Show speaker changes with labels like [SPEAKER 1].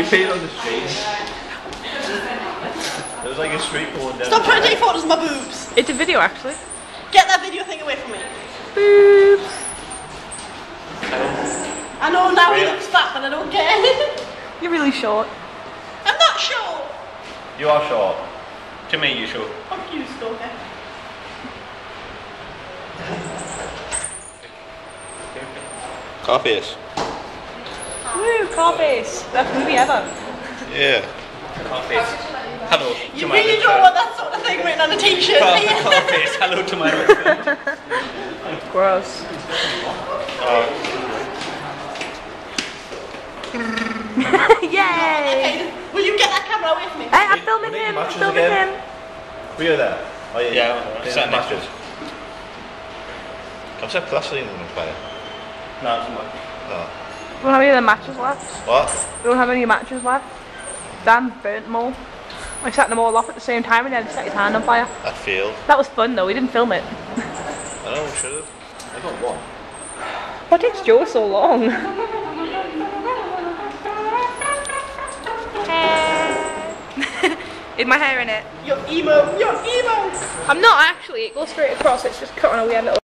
[SPEAKER 1] You peed on the street. There was like a street going down.
[SPEAKER 2] Stop trying to take photos of my boobs.
[SPEAKER 3] It's a video actually.
[SPEAKER 2] Get that video thing away from me.
[SPEAKER 3] Boobs.
[SPEAKER 2] I know now he
[SPEAKER 1] Wait.
[SPEAKER 2] looks fat, but I don't care.
[SPEAKER 3] You're really short.
[SPEAKER 2] I'm not sure.
[SPEAKER 1] You are short. To me, you're short.
[SPEAKER 2] Fuck you, stalker.
[SPEAKER 4] Carface.
[SPEAKER 3] Woo, Carface. Best movie ever.
[SPEAKER 4] Yeah.
[SPEAKER 1] Carface. Hello.
[SPEAKER 2] You really don't want that sort of thing written on a t-shirt, do?
[SPEAKER 1] Carface. Hello to my husband.
[SPEAKER 3] Gross. Oh. Yay!
[SPEAKER 2] Okay, Will you get that camera away from me?
[SPEAKER 3] Hey, I'm filming him.
[SPEAKER 1] your
[SPEAKER 3] I'm filming
[SPEAKER 1] again?
[SPEAKER 3] him.
[SPEAKER 1] Were you there? Oh yeah.
[SPEAKER 4] Yeah,
[SPEAKER 1] Is
[SPEAKER 4] sat
[SPEAKER 1] that
[SPEAKER 4] next to
[SPEAKER 1] matches?
[SPEAKER 4] Kan in den player?
[SPEAKER 1] No, it's not.
[SPEAKER 4] No.
[SPEAKER 3] We don't have any other matches left.
[SPEAKER 4] What?
[SPEAKER 3] We don't have any matches left. Dan burnt them all. I set them all off at the same time and then set his hand on fire.
[SPEAKER 4] That failed.
[SPEAKER 3] That was fun though, we didn't film it.
[SPEAKER 4] I know, we should have.
[SPEAKER 1] I got one.
[SPEAKER 3] What takes Joe so long? Is my hair in it?
[SPEAKER 2] You're emo. You're emo.
[SPEAKER 3] I'm not actually, it goes straight across, it's just cut on a weird little